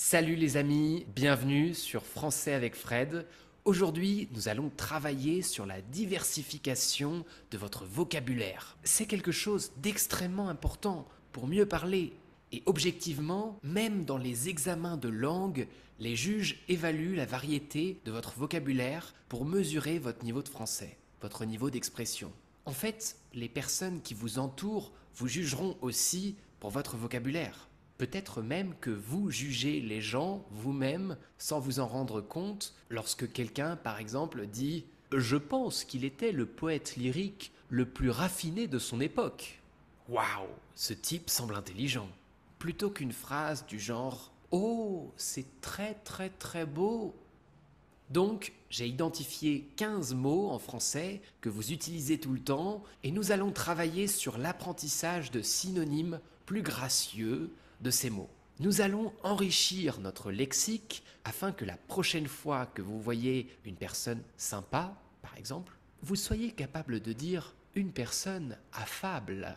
Salut les amis, bienvenue sur Français avec Fred. Aujourd'hui, nous allons travailler sur la diversification de votre vocabulaire. C'est quelque chose d'extrêmement important pour mieux parler. Et objectivement, même dans les examens de langue, les juges évaluent la variété de votre vocabulaire pour mesurer votre niveau de français, votre niveau d'expression. En fait, les personnes qui vous entourent vous jugeront aussi pour votre vocabulaire. Peut-être même que vous jugez les gens vous-même sans vous en rendre compte lorsque quelqu'un, par exemple, dit ⁇ Je pense qu'il était le poète lyrique le plus raffiné de son époque ⁇ Waouh, ce type semble intelligent. Plutôt qu'une phrase du genre ⁇ Oh, c'est très très très beau !⁇ donc, j'ai identifié 15 mots en français que vous utilisez tout le temps et nous allons travailler sur l'apprentissage de synonymes plus gracieux de ces mots. Nous allons enrichir notre lexique afin que la prochaine fois que vous voyez une personne sympa, par exemple, vous soyez capable de dire une personne affable,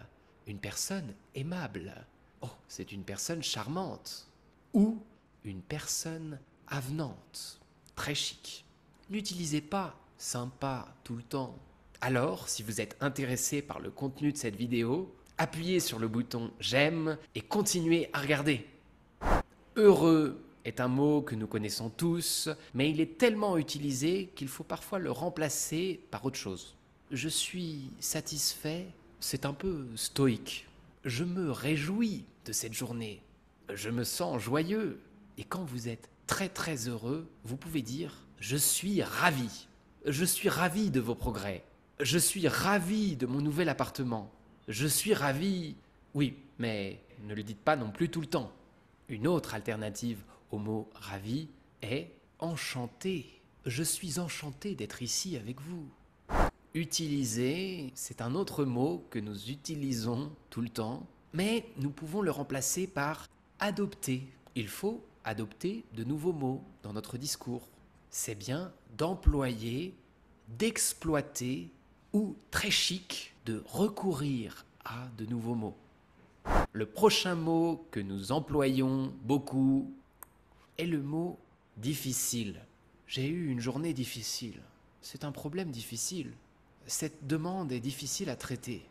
une personne aimable. Oh, c'est une personne charmante. Ou une personne avenante, très chic. N'utilisez pas sympa tout le temps. Alors, si vous êtes intéressé par le contenu de cette vidéo, appuyez sur le bouton j'aime et continuez à regarder. Heureux est un mot que nous connaissons tous, mais il est tellement utilisé qu'il faut parfois le remplacer par autre chose. Je suis satisfait, c'est un peu stoïque. Je me réjouis de cette journée. Je me sens joyeux. Et quand vous êtes très très heureux, vous pouvez dire je suis ravi. Je suis ravi de vos progrès. Je suis ravi de mon nouvel appartement. Je suis ravi. Oui, mais ne le dites pas non plus tout le temps. Une autre alternative au mot ravi est enchanté. Je suis enchanté d'être ici avec vous. Utiliser, c'est un autre mot que nous utilisons tout le temps, mais nous pouvons le remplacer par adopter. Il faut adopter de nouveaux mots dans notre discours. C'est bien d'employer, d'exploiter ou très chic de recourir à de nouveaux mots. Le prochain mot que nous employons beaucoup est le mot difficile. J'ai eu une journée difficile. C'est un problème difficile. Cette demande est difficile à traiter.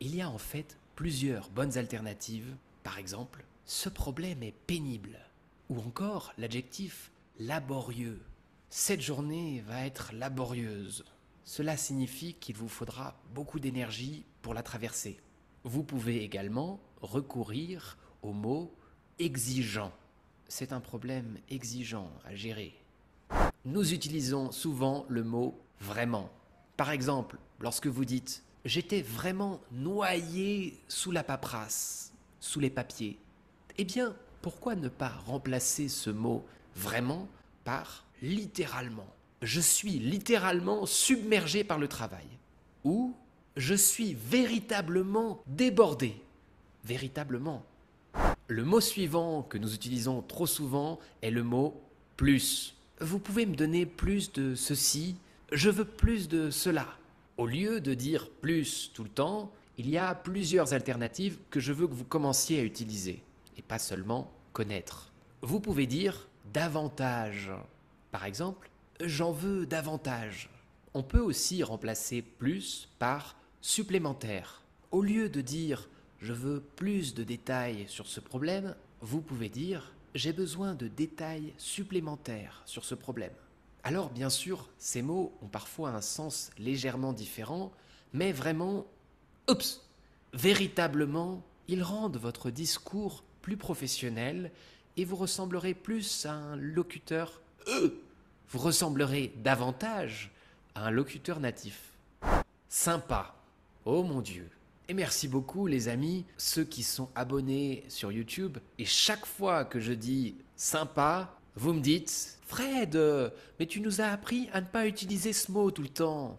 Il y a en fait plusieurs bonnes alternatives. Par exemple, ce problème est pénible. Ou encore l'adjectif laborieux. Cette journée va être laborieuse. Cela signifie qu'il vous faudra beaucoup d'énergie pour la traverser. Vous pouvez également recourir au mot exigeant. C'est un problème exigeant à gérer. Nous utilisons souvent le mot vraiment. Par exemple, lorsque vous dites J'étais vraiment noyé sous la paperasse, sous les papiers, eh bien, pourquoi ne pas remplacer ce mot vraiment par littéralement Je suis littéralement submergé par le travail. Ou je suis véritablement débordé. Véritablement. Le mot suivant que nous utilisons trop souvent est le mot plus. Vous pouvez me donner plus de ceci, je veux plus de cela. Au lieu de dire plus tout le temps, il y a plusieurs alternatives que je veux que vous commenciez à utiliser, et pas seulement connaître. Vous pouvez dire davantage. Par exemple, j'en veux davantage. On peut aussi remplacer plus par supplémentaire. Au lieu de dire je veux plus de détails sur ce problème, vous pouvez dire j'ai besoin de détails supplémentaires sur ce problème. Alors bien sûr, ces mots ont parfois un sens légèrement différent, mais vraiment, oups, véritablement, ils rendent votre discours plus professionnel et vous ressemblerez plus à un locuteur E. Vous ressemblerez davantage à un locuteur natif. Sympa. Oh mon Dieu. Et merci beaucoup les amis, ceux qui sont abonnés sur YouTube. Et chaque fois que je dis sympa, vous me dites Fred, mais tu nous as appris à ne pas utiliser ce mot tout le temps.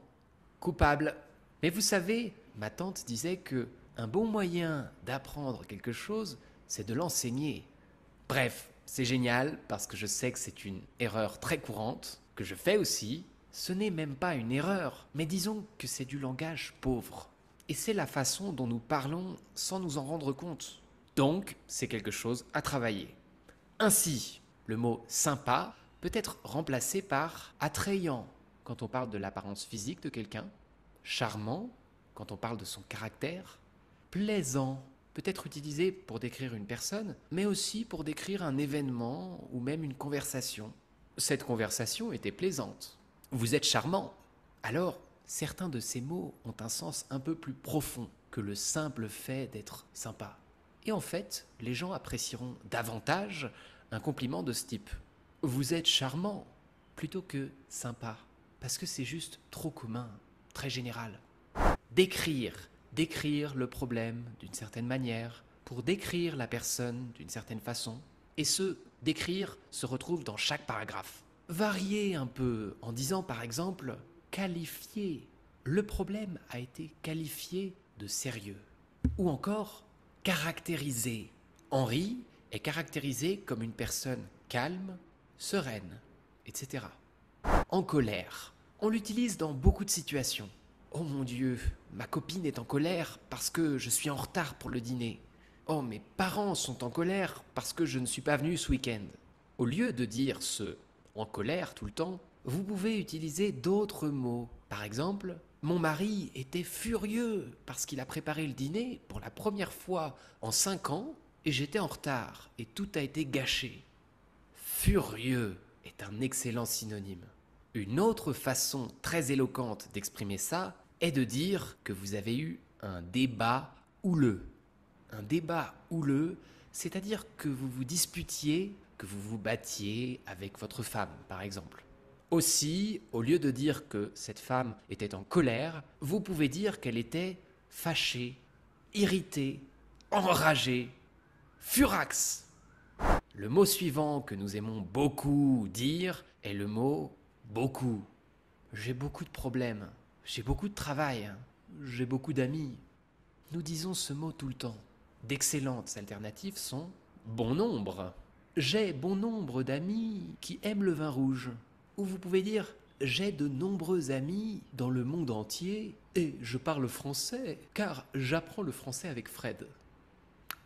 Coupable. Mais vous savez, ma tante disait que un bon moyen d'apprendre quelque chose, c'est de l'enseigner. Bref, c'est génial parce que je sais que c'est une erreur très courante, que je fais aussi. Ce n'est même pas une erreur, mais disons que c'est du langage pauvre. Et c'est la façon dont nous parlons sans nous en rendre compte. Donc, c'est quelque chose à travailler. Ainsi, Le mot sympa peut être remplacé par attrayant quand on parle de l'apparence physique de quelqu'un, charmant quand on parle de son caractère, plaisant peut être utilisé pour décrire une personne, mais aussi pour décrire un événement ou même une conversation. Cette conversation était plaisante. Vous êtes charmant. Alors, certains de ces mots ont un sens un peu plus profond que le simple fait d'être sympa. Et en fait, les gens apprécieront davantage un compliment de ce type. Vous êtes charmant plutôt que sympa, parce que c'est juste trop commun, très général. Décrire, décrire le problème d'une certaine manière, pour décrire la personne d'une certaine façon, et ce décrire se retrouve dans chaque paragraphe. Varier un peu en disant par exemple qualifier. Le problème a été qualifié de sérieux. Ou encore caractériser. Henri est caractérisé comme une personne calme, sereine, etc. En colère. On l'utilise dans beaucoup de situations. Oh mon Dieu, ma copine est en colère parce que je suis en retard pour le dîner. Oh, mes parents sont en colère parce que je ne suis pas venu ce week-end. Au lieu de dire ce en colère tout le temps, vous pouvez utiliser d'autres mots. Par exemple, mon mari était furieux parce qu'il a préparé le dîner pour la première fois en cinq ans et j'étais en retard et tout a été gâché. Furieux est un excellent synonyme. Une autre façon très éloquente d'exprimer ça est de dire que vous avez eu un débat houleux. Un débat houleux, c'est-à-dire que vous vous disputiez, que vous vous battiez avec votre femme, par exemple. Aussi, au lieu de dire que cette femme était en colère, vous pouvez dire qu'elle était fâchée, irritée, enragée, furax. Le mot suivant que nous aimons beaucoup dire est le mot beaucoup. J'ai beaucoup de problèmes, j'ai beaucoup de travail, j'ai beaucoup d'amis. Nous disons ce mot tout le temps. D'excellentes alternatives sont bon nombre. J'ai bon nombre d'amis qui aiment le vin rouge où vous pouvez dire j'ai de nombreux amis dans le monde entier et je parle français car j'apprends le français avec Fred.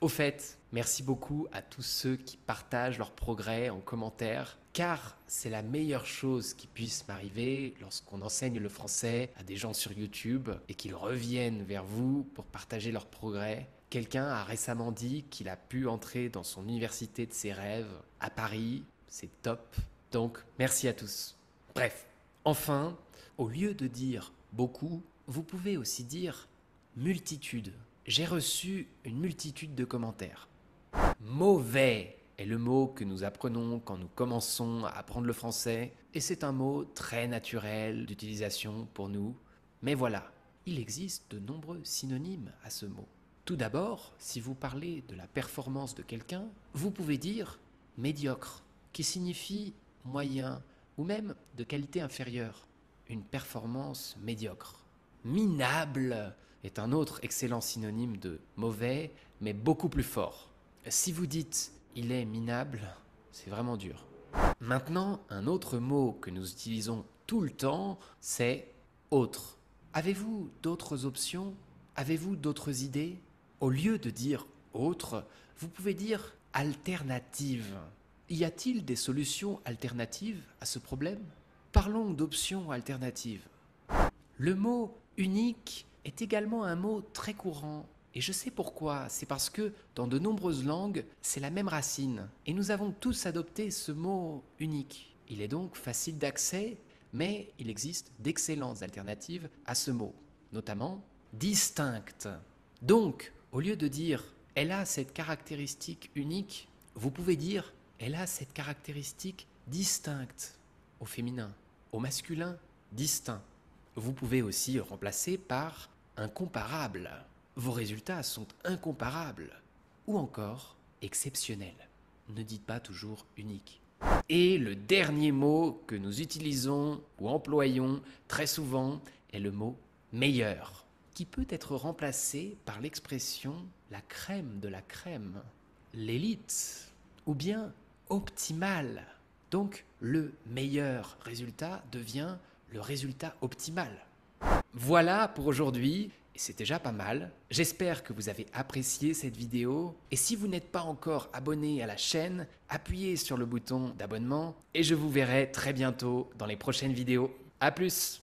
Au fait, merci beaucoup à tous ceux qui partagent leurs progrès en commentaire car c'est la meilleure chose qui puisse m'arriver lorsqu'on enseigne le français à des gens sur YouTube et qu'ils reviennent vers vous pour partager leurs progrès. Quelqu'un a récemment dit qu'il a pu entrer dans son université de ses rêves à Paris. C'est top. Donc, merci à tous. Bref, enfin, au lieu de dire beaucoup, vous pouvez aussi dire multitude. J'ai reçu une multitude de commentaires. Mauvais est le mot que nous apprenons quand nous commençons à apprendre le français, et c'est un mot très naturel d'utilisation pour nous. Mais voilà, il existe de nombreux synonymes à ce mot. Tout d'abord, si vous parlez de la performance de quelqu'un, vous pouvez dire médiocre, qui signifie moyen ou même de qualité inférieure, une performance médiocre. Minable est un autre excellent synonyme de mauvais, mais beaucoup plus fort. Si vous dites il est minable, c'est vraiment dur. Maintenant, un autre mot que nous utilisons tout le temps, c'est autre. Avez-vous d'autres options? Avez-vous d'autres idées? Au lieu de dire autre, vous pouvez dire alternative. Y a-t-il des solutions alternatives à ce problème? Parlons d'options alternatives. Le mot unique est également un mot très courant. Et je sais pourquoi. C'est parce que dans de nombreuses langues, c'est la même racine. Et nous avons tous adopté ce mot unique. Il est donc facile d'accès, mais il existe d'excellentes alternatives à ce mot, notamment distincte. Donc, au lieu de dire elle a cette caractéristique unique, vous pouvez dire elle a cette caractéristique distincte au féminin, au masculin distinct. Vous pouvez aussi remplacer par incomparable. Vos résultats sont incomparables. Ou encore exceptionnel. Ne dites pas toujours unique. Et le dernier mot que nous utilisons ou employons très souvent est le mot meilleur, qui peut être remplacé par l'expression la crème de la crème, l'élite, ou bien optimal. Donc le meilleur résultat devient le résultat optimal. Voilà pour aujourd'hui. et c'est déjà pas mal. J'espère que vous avez apprécié cette vidéo. Et si vous n'êtes pas encore abonné à la chaîne, appuyez sur le bouton d'abonnement et je vous verrai très bientôt dans les prochaines vidéos. A plus